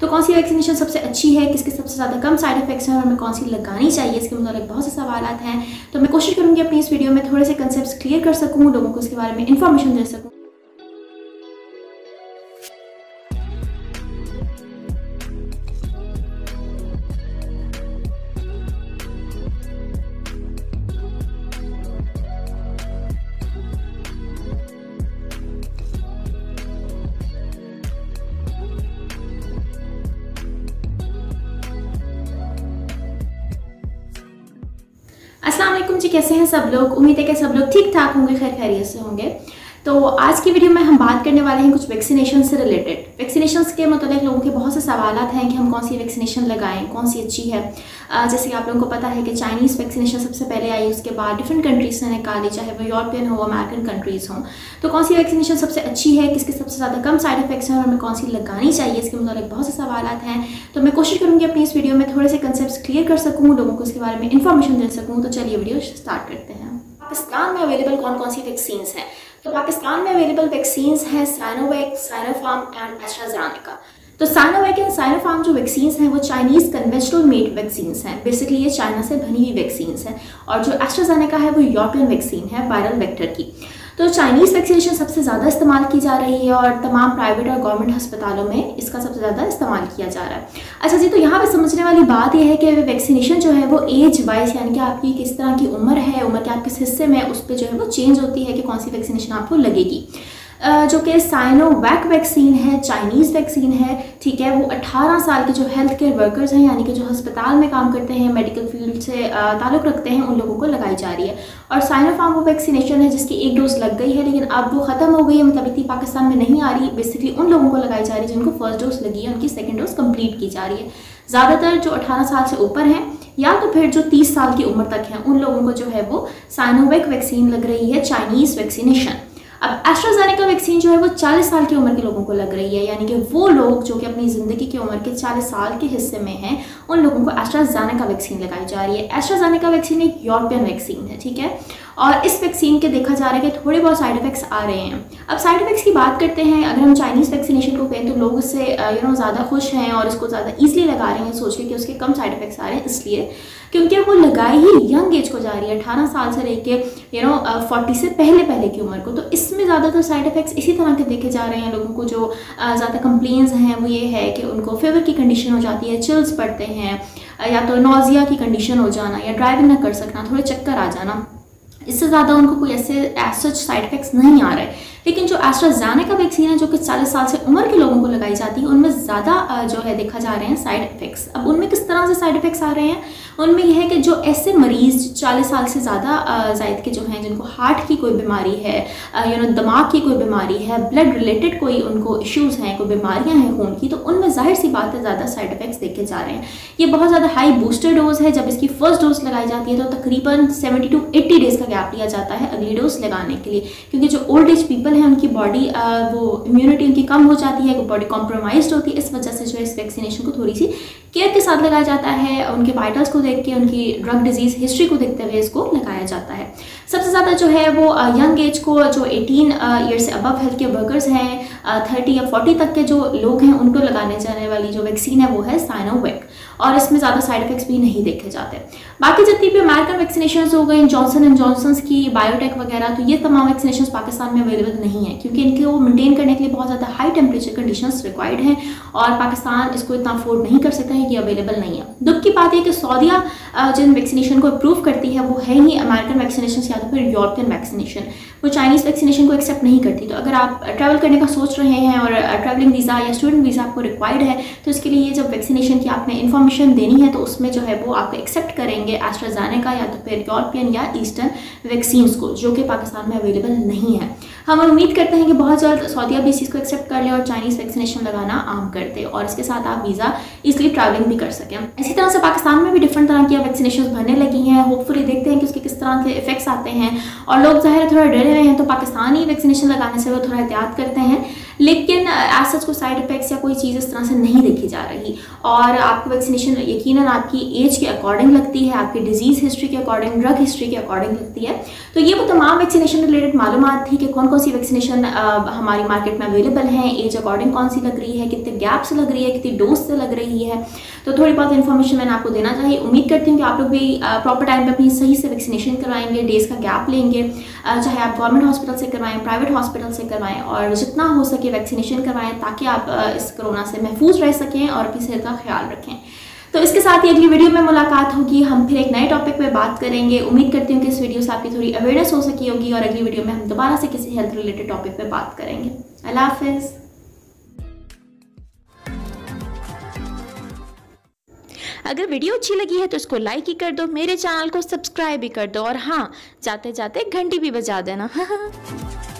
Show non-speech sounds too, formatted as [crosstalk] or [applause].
तो कौन सी वैक्सीनेशन सबसे अच्छी है, किसके सबसे ज़्यादा कम साइड इफेक्ट्स हैं और हमें कौन सी लगानी चाहिए, इसके मुताबिक बहुत से सवाल हैं। तो मैं कोशिश करूँगी अपनी इस वीडियो में थोड़े से कंसेप्ट क्लियर कर सकूँ, लोगों को इसके बारे में इन्फॉर्मेशन दे सकूँ। वालेकुम जी, कैसे हैं सब लोग? उम्मीद है कि सब लोग ठीक ठाक होंगे खैर खैरियत से होंगे। तो आज की वीडियो में हम बात करने वाले हैं कुछ वैक्सीनेशन से रिलेटेड वैक्सीनेशन के मतलब लोगों के बहुत से सवाल हैं कि हम कौन सी वैक्सीनेशन लगाएँ, कौन सी अच्छी है। जैसे कि आप लोगों को पता है कि चाइनीज़ वैक्सीनेशन सबसे पहले आई, उसके बाद डिफरेंट कंट्रीज़ ने निकाली, चाहे वो यूरोपियन हो अमेरिकन कंट्रीज़ हों। तो कौन सी वैक्सीनेशन सबसे अच्छी है, किसके सबसे ज़्यादा कम साइड इफेक्ट्स हैं और हमें कौन सी लगानी चाहिए, इसके मतलब बहुत से सवाल हैं। तो मैं कोशिश करूँगी अपनी इस वीडियो में थोड़े से कंसेप्ट क्लियर कर सकूँ, लोगों को इसके बारे में इन्फॉर्मेशन दे सकूँ। तो चलिए वीडियो स्टार्ट करते हैं। पाकिस्तान में अवेलेबल कौन कौन सी वैक्सीन हैं? तो पाकिस्तान में अवेलेबल वैक्सीन हैं साइनोवैक साइनोफार्म एंड एस्ट्राजानिका तो साइनोवैक एंड साइनोफार्म जो वैक्सीन हैं, वो चाइनीज़ कन्वेंशनल मेड वैक्सीन हैं. बेसिकली ये चाइना से बनी हुई वैक्सीन हैं. और जो एस्ट्राजानिका है, वो यूरोपियन वैक्सीन है वायरल वेक्टर की. तो चाइनीज़ वैक्सीनेशन सबसे ज़्यादा इस्तेमाल की जा रही है और तमाम प्राइवेट और गवर्नमेंट अस्पतालों में इसका सबसे ज़्यादा इस्तेमाल किया जा रहा है। अच्छा जी तो यहाँ पर समझने वाली बात यह है कि वैक्सीनेशन जो है वो एज वाइज यानी कि आपकी किस तरह की उम्र है, उम्र के आप किस हिस्से में उस पर जो है वो चेंज होती है कि कौन सी वैक्सीनेशन आपको लगेगी। जो कि साइनोवैक वैक्सीन है चाइनीज़ वैक्सीन है, ठीक है, वो 18 साल के जो हेल्थ केयर वर्कर्स हैं, यानी कि जो अस्पताल में काम करते हैं मेडिकल फ़ील्ड से ताल्लुक़ रखते हैं, उन लोगों को लगाई जा रही है। और साइनोफार्म वो वैक्सीनेशन है जिसकी एक डोज लग गई है, लेकिन अब वो ख़त्म हो गई है मतलब इतनी पाकिस्तान में नहीं आ रही बेसिकली उन लोगों को लगाई जा रही है जिनको फ़र्स्ट डोज लगी है, उनकी सेकेंड डोज कंप्लीट की जा रही है। ज़्यादातर जो 18 साल से ऊपर हैं, या तो फिर जो 30 साल की उम्र तक हैं, उन लोगों को जो है वो साइनोवैक वैक्सीन लग रही है चाइनीज़ वैक्सीनेशन अब एस्ट्राजेनिका वैक्सीन जो है वो 40 साल की उम्र के लोगों को लग रही है, यानी कि वो लोग जो कि अपनी ज़िंदगी की उम्र के 40 साल के हिस्से में हैं, उन लोगों को एस्ट्राजेनिका वैक्सीन लगाई जा रही है। एस्ट्राजेनिका वैक्सीन एक यूरोपियन वैक्सीन है, ठीक है? और इस वैक्सीन के देखा जा रहा है कि थोड़े बहुत साइड इफेक्ट्स आ रहे हैं। अब साइड इफेक्ट्स की बात करते हैं, अगर हम चाइनीज़ वैक्सीनेशन को कहें तो लोग इससे यू नो ज़्यादा खुश हैं और इसको ज़्यादा ईजिली लगा रहे हैं, सोच के कि उसके कम साइड इफेक्ट्स आ रहे हैं, इसलिए क्योंकि वो लगाई ही यंग एज को जा रही है, अठारह साल से लेके यू नो फोर्टी से पहले पहले की उम्र को। तो इसमें ज़्यादातर साइड इफ़ेक्ट्स इसी तरह के देखे जा रहे हैं लोगों को जो ज़्यादा कंप्लेंस हैं, वो ये है कि उनको फीवर की कंडीशन हो जाती है चिल्स पड़ते हैं या तो नोज़िया की कंडीशन हो जाना या ड्राइविंग ना कर सकना, थोड़े चक्कर आ जाना। इससे ज़्यादा उनको कोई ऐसे सच साइड इफ़ेक्ट्स नहीं आ रहे। लेकिन जो एस्ट्राजाने का वैक्सीन है, जो कि चालीस साल से उम्र के लोगों को लगाई जाती है, उनमें ज़्यादा जो है देखा जा रहे हैं साइड इफ़ेक्ट्स अब उनमें किस तरह से साइड इफ़ेक्ट्स आ रहे हैं? उनमें यह है कि जो ऐसे मरीज़ चालीस साल से ज़्यादा जायद के जो हैं, जिनको हार्ट की कोई बीमारी है यू नो दिमाग की कोई बीमारी है ब्लड रिलेटेड कोई उनको इश्यूज़ हैं, कोई बीमारियाँ हैं खून की तो उनमें ज़ाहिर सी बात है ज़्यादा साइड इफ़ेक्ट्स देखे जा रहे हैं। ये बहुत ज़्यादा हाई बूस्टर डोज है। जब इसकी फ़र्स्ट डोज लगाई जाती है तो तकरीबन सेवेंटी टू एट्टी डेज़ का गैप लिया जाता है अगली डोज लगाने के लिए? क्योंकि जो ओल्ड एज पीपल हैं, उनकी बॉडी वो इम्यूनिटी उनकी कम हो जाती है बॉडी कॉम्प्रोमाइज होती है, इस वजह से जो है इस वैक्सीनेशन को थोड़ी सी केयर के साथ लगाया जाता है उनके वाइटल्स को देख के, उनकी ड्रग डिज़ीज़ हिस्ट्री को देखते हुए इसको लगाया जाता है। सबसे ज़्यादा जो है वो यंग एज को, जो 18 ईयर से अबव हेल्थ के वर्कर्स हैं थर्टी या फोर्टी तक के जो लोग हैं, उनको लगाने जाने वाली जो वैक्सीन है वो है साइनोवेक और इसमें ज़्यादा साइड इफेक्ट्स भी नहीं देखे जाते। बाकी जितनी भी अमेरिकन वैक्सीनेशन हो गई जॉनसन एंड जॉनसन की बायोटेक वगैरह तो ये तमाम वैक्सीनेशन पाकिस्तान में अवेलेबल नहीं है, क्योंकि इनके वो मेंटेन करने के लिए बहुत ज़्यादा हाई टेम्परेचर कंडीशन रिक्वायर्ड हैं और पाकिस्तान इसको इतना अफोर्ड नहीं कर सकता है कि अवेलेबल नहीं है। दुख की बात है कि सऊदिया जिन वैक्सीनेशन को अप्रूव करती है, वो है ही अमेरिकन वैक्सीनेशन या तो फिर यूरोपियन वैक्सीनेशन वो चाइनीज़ वैक्सीनेशन को एक्सेप्ट नहीं करती। तो अगर आप ट्रैवल करने का सोच रहे हैं और ट्रैवलिंग वीज़ा या स्टूडेंट वीज़ा आपको रिक्वायर्ड है तो इसके लिए जब वैक्सीनेशन की आपने इन्फॉर्मेशन देनी है तो उसमें जो है वो आप एक्सेप्ट करेंगे एस्ट्राजाने का या तो फिर यूरोपियन या ईस्टर्न वैक्सीन को, जो कि पाकिस्तान में अवेलेबल नहीं है। हम उम्मीद करते हैं कि बहुत जल्द सऊदिया भी इस चीज़ को एक्सेप्ट कर ले और चाइनीज़ वैक्सीनेशन लगाना आम कर दे और इसके साथ आप वीज़ा इसलिए ट्रैवलिंग भी कर सकें इसी तरह से पाकिस्तान में भी डिफरेंट तरह की वैक्सीनेशन भरने लगी हैं। होपफुली देखते हैं कि उसके किस तरह के इफेक्ट्स आते हैं। और लोग ज़ाहिर है थोड़ा डरे हुए हैं तो पाकिस्तानी वैक्सीनेशन लगाने से वो थोड़ा एहतियात करते हैं। लेकिन एज सच को साइड इफेक्ट्स या कोई चीज़ इस तरह से नहीं देखी जा रही। और आपकी वैक्सीनेशन यकीन आपकी एज के अकॉर्डिंग लगती है, आपकी डिज़ीज़ हिस्ट्री के अकॉर्डिंग ड्रग हिस्ट्री के अकॉर्डिंग लगती है। तो ये वो तमाम वैक्सीनेशन रिलेटेड मालूम थी कि कौन कौन सी वैक्सीनेशन हमारी मार्केट में अवेलेबल हैं एज अकॉर्डिंग कौन सी लग रही है, कितने गैप से लग रही है, कितनी डोज से लग रही है। तो थोड़ी बहुत इन्फॉर्मेशन मैंने आपको देना चाहिए उम्मीद करती हूँ कि आप लोग भी प्रॉपर टाइम पर अपनी सही से वैक्सीनेशन करवाएँगे डेज़ का गैप लेंगे। चाहे आप गवर्नमेंट हॉस्पिटल से करवाएँ प्राइवेट हॉस्पिटल से करवाएँ और जितना हो सके वैक्सीनेशन करवाएँ ताकि आप इस कोरोना से महफूज रह सकें और अपनी सेहत का ख्याल रखें। तो इसके साथ ही अगली वीडियो में मुलाकात होगी। हम फिर एक नए टॉपिक पे बात करेंगे। उम्मीद करती हूँ कि इस वीडियो से आपकी थोड़ी अवेयरनेस हो सकी होगी और अगली वीडियो में हम दोबारा से किसी हेल्थ रिलेटेड टॉपिक पे बात करेंगे। अल्लाह हाफिज़। अगर वीडियो अच्छी लगी है तो इसको लाइक ही कर दो, मेरे चैनल को सब्सक्राइब भी कर दो और हाँ जाते जाते घंटी भी बजा देना। [laughs]